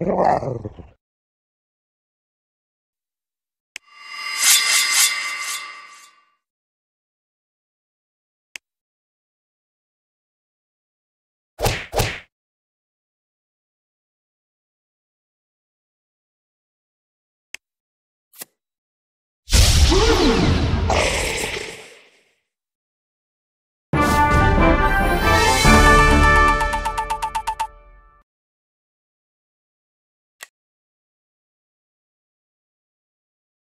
Rawr.